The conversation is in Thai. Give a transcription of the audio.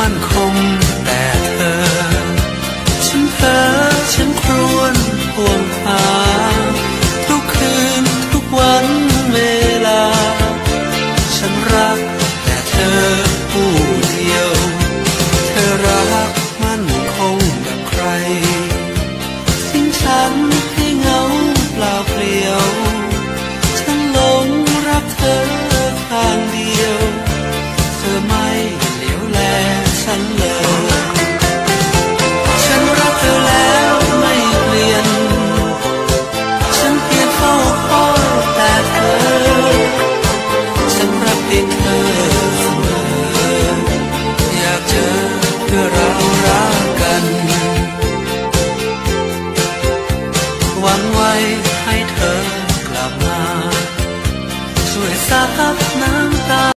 มั่นคงแต่เธอ ฉันเพ้อฉันครวญห่วงหาทุกคืนทุกวันเวลา ฉันรัก ฉันเลย ฉันรักเธอแล้วไม่เปลี่ยน ฉันเพียงเฝ้าคอยแต่เธอ ฉันรักเพียงเธอเสมอ อยากเจอเพื่อเรารักกัน หวังไว้ให้เธอกลับมา ช่วยซับน้ำตา